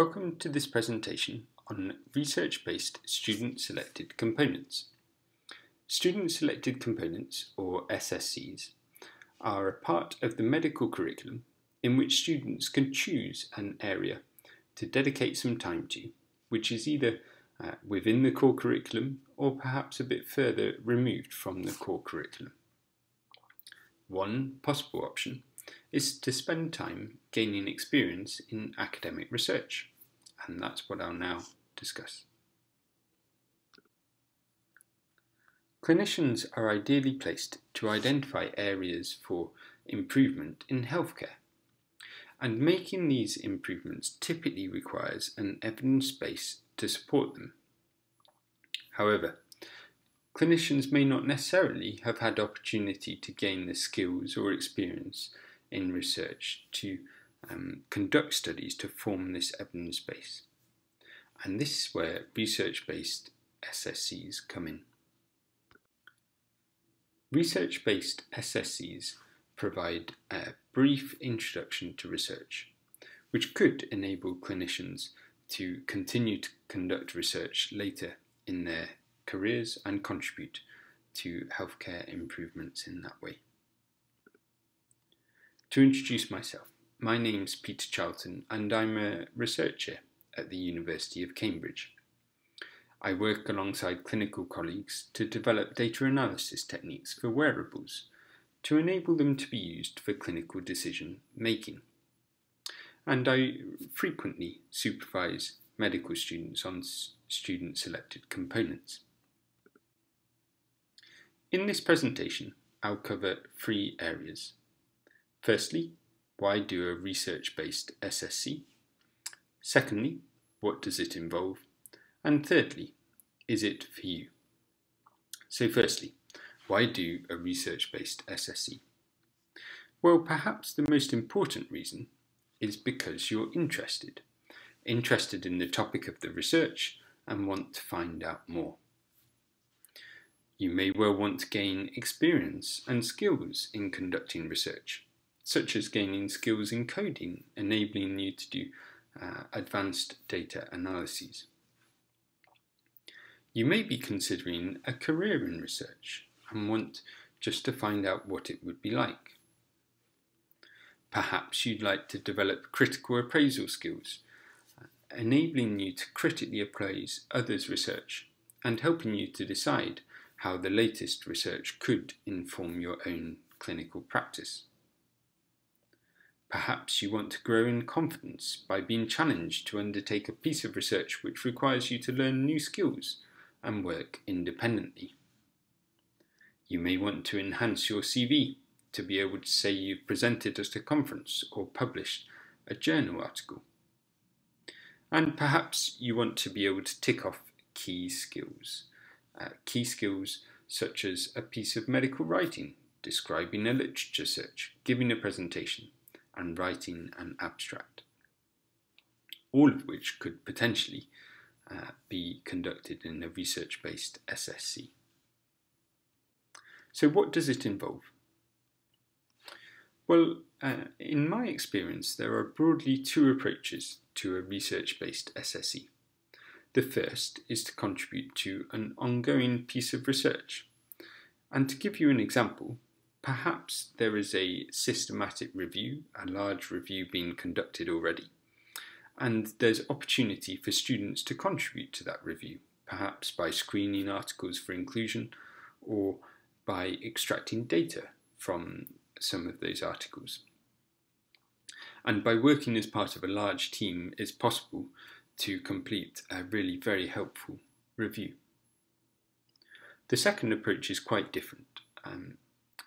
Welcome to this presentation on research-based student-selected components. Student-selected components, or SSCs, are a part of the medical curriculum in which students can choose an area to dedicate some time to, which is either uh, within the core curriculum or perhaps a bit further removed from the core curriculum. One possible option is to spend time gaining experience in academic research, and that's what I'll now discuss. Clinicians are ideally placed to identify areas for improvement in healthcare, and making these improvements typically requires an evidence base to support them. However, clinicians may not necessarily have had opportunity to gain the skills or experience in research to um, conduct studies to form this evidence base. And this is where research based SSCs come in. Research based SSCs provide a brief introduction to research, which could enable clinicians to continue to conduct research later in their careers and contribute to healthcare improvements in that way. To introduce myself, my name's Peter Charlton and I'm a researcher at the University of Cambridge. I work alongside clinical colleagues to develop data analysis techniques for wearables to enable them to be used for clinical decision making. And I frequently supervise medical students on student selected components. In this presentation, I'll cover three areas. Firstly, why do a research-based SSC? Secondly, what does it involve? And thirdly, is it for you? So firstly, why do a research-based SSC? Well, perhaps the most important reason is because you're interested. Interested in the topic of the research and want to find out more. You may well want to gain experience and skills in conducting research such as gaining skills in coding, enabling you to do uh, advanced data analyses. You may be considering a career in research and want just to find out what it would be like. Perhaps you'd like to develop critical appraisal skills, enabling you to critically appraise others' research and helping you to decide how the latest research could inform your own clinical practice. Perhaps you want to grow in confidence by being challenged to undertake a piece of research which requires you to learn new skills and work independently. You may want to enhance your CV to be able to say you've presented at a conference or published a journal article. And perhaps you want to be able to tick off key skills. Uh, key skills such as a piece of medical writing, describing a literature search, giving a presentation, and writing an abstract, all of which could potentially uh, be conducted in a research based SSC. So, what does it involve? Well, uh, in my experience, there are broadly two approaches to a research based SSC. The first is to contribute to an ongoing piece of research. And to give you an example, Perhaps there is a systematic review, a large review being conducted already, and there's opportunity for students to contribute to that review, perhaps by screening articles for inclusion or by extracting data from some of those articles. And by working as part of a large team, it's possible to complete a really very helpful review. The second approach is quite different. Um,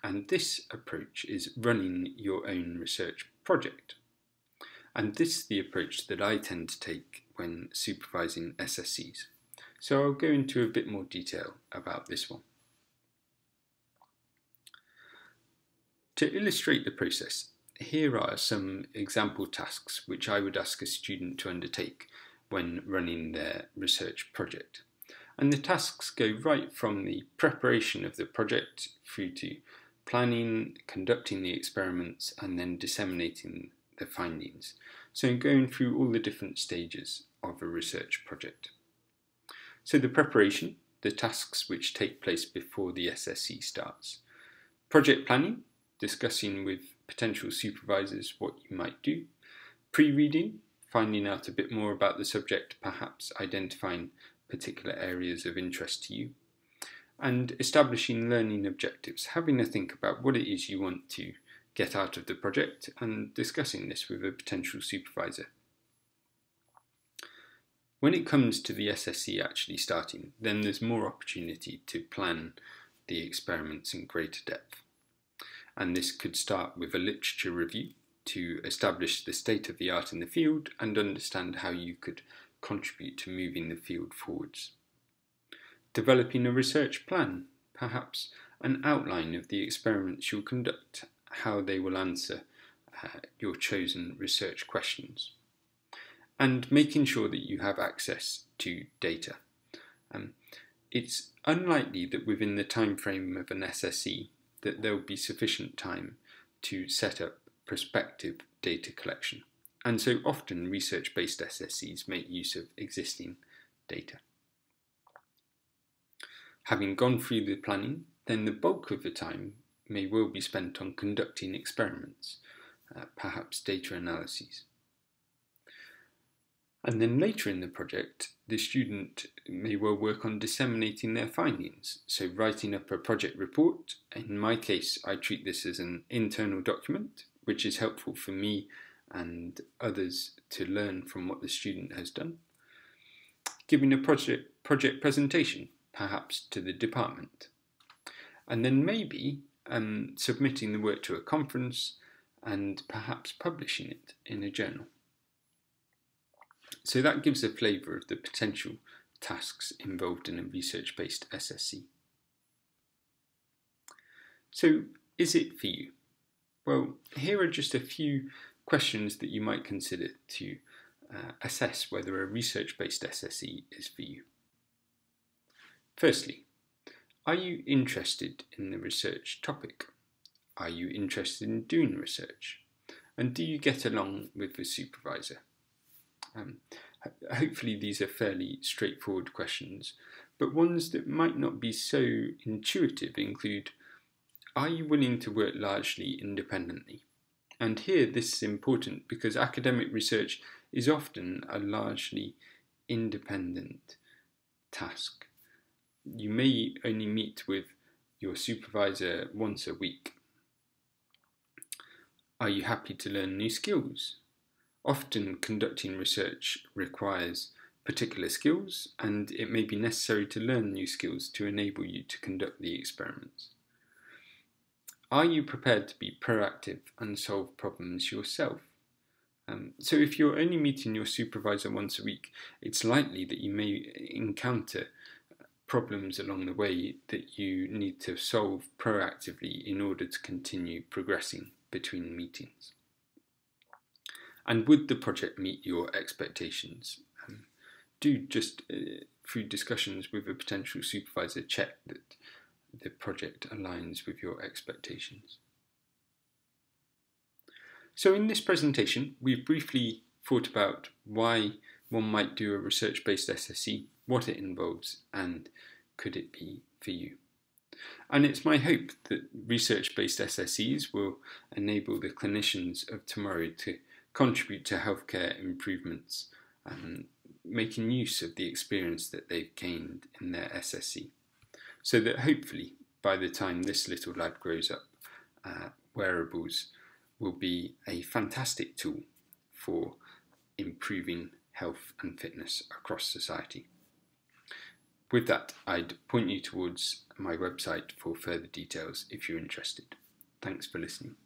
and this approach is running your own research project. And this is the approach that I tend to take when supervising SSCs. So I'll go into a bit more detail about this one. To illustrate the process, here are some example tasks which I would ask a student to undertake when running their research project. And the tasks go right from the preparation of the project through to planning, conducting the experiments, and then disseminating the findings. so going through all the different stages of a research project. So the preparation, the tasks which take place before the SSC starts. Project planning, discussing with potential supervisors what you might do. Pre-reading, finding out a bit more about the subject, perhaps identifying particular areas of interest to you. And establishing learning objectives, having a think about what it is you want to get out of the project and discussing this with a potential supervisor. When it comes to the SSC actually starting, then there's more opportunity to plan the experiments in greater depth. And this could start with a literature review to establish the state of the art in the field and understand how you could contribute to moving the field forwards. Developing a research plan, perhaps an outline of the experiments you'll conduct how they will answer uh, your chosen research questions. And making sure that you have access to data. Um, it's unlikely that within the time frame of an SSC that there will be sufficient time to set up prospective data collection. And so often research-based SSCs make use of existing data. Having gone through the planning, then the bulk of the time may well be spent on conducting experiments, uh, perhaps data analyses. And then later in the project, the student may well work on disseminating their findings. So writing up a project report, in my case, I treat this as an internal document, which is helpful for me and others to learn from what the student has done. Giving a project, project presentation, perhaps to the department. And then maybe um, submitting the work to a conference and perhaps publishing it in a journal. So that gives a flavour of the potential tasks involved in a research-based SSC. So is it for you? Well, here are just a few questions that you might consider to uh, assess whether a research-based SSC is for you. Firstly, are you interested in the research topic? Are you interested in doing research? And do you get along with the supervisor? Um, hopefully these are fairly straightforward questions, but ones that might not be so intuitive include, are you willing to work largely independently? And here this is important because academic research is often a largely independent task you may only meet with your supervisor once a week. Are you happy to learn new skills? Often conducting research requires particular skills and it may be necessary to learn new skills to enable you to conduct the experiments. Are you prepared to be proactive and solve problems yourself? Um, so if you're only meeting your supervisor once a week, it's likely that you may encounter problems along the way that you need to solve proactively in order to continue progressing between meetings. And would the project meet your expectations? Um, do just uh, through discussions with a potential supervisor check that the project aligns with your expectations. So in this presentation, we've briefly thought about why one might do a research-based SSC what it involves, and could it be for you? And it's my hope that research based SSCs will enable the clinicians of tomorrow to contribute to healthcare improvements, um, making use of the experience that they've gained in their SSC. So that hopefully, by the time this little lad grows up, uh, wearables will be a fantastic tool for improving health and fitness across society. With that, I'd point you towards my website for further details if you're interested. Thanks for listening.